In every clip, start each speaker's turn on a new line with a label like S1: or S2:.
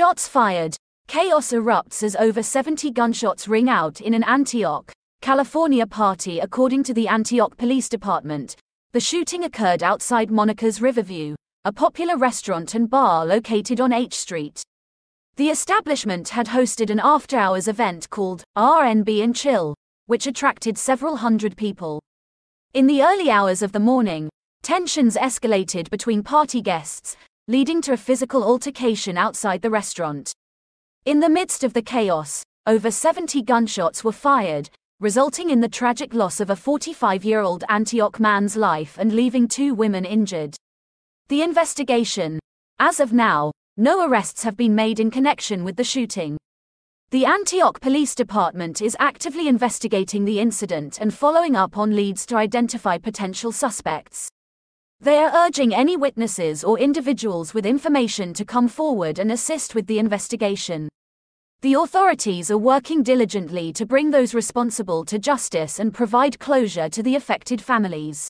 S1: Shots fired. Chaos erupts as over 70 gunshots ring out in an Antioch, California party according to the Antioch Police Department. The shooting occurred outside Monica's Riverview, a popular restaurant and bar located on H Street. The establishment had hosted an after-hours event called RNB and Chill, which attracted several hundred people. In the early hours of the morning, tensions escalated between party guests, leading to a physical altercation outside the restaurant. In the midst of the chaos, over 70 gunshots were fired, resulting in the tragic loss of a 45 year old Antioch man's life and leaving two women injured. The investigation. As of now, no arrests have been made in connection with the shooting. The Antioch Police Department is actively investigating the incident and following up on leads to identify potential suspects. They are urging any witnesses or individuals with information to come forward and assist with the investigation. The authorities are working diligently to bring those responsible to justice and provide closure to the affected families.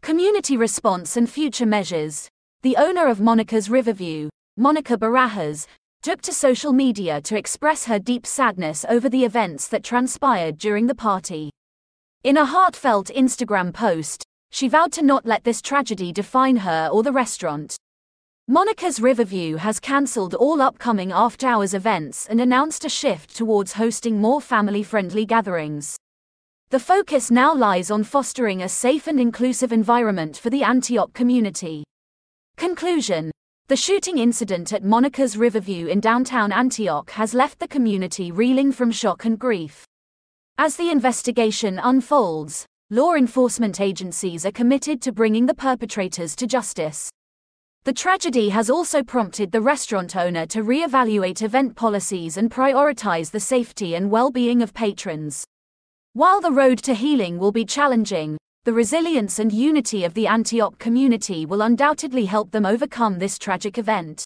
S1: Community response and future measures. The owner of Monica's Riverview, Monica Barajas, took to social media to express her deep sadness over the events that transpired during the party. In a heartfelt Instagram post, she vowed to not let this tragedy define her or the restaurant. Monica's Riverview has cancelled all upcoming after hours events and announced a shift towards hosting more family friendly gatherings. The focus now lies on fostering a safe and inclusive environment for the Antioch community. Conclusion The shooting incident at Monica's Riverview in downtown Antioch has left the community reeling from shock and grief. As the investigation unfolds, law enforcement agencies are committed to bringing the perpetrators to justice. The tragedy has also prompted the restaurant owner to re-evaluate event policies and prioritize the safety and well-being of patrons. While the road to healing will be challenging, the resilience and unity of the Antioch community will undoubtedly help them overcome this tragic event.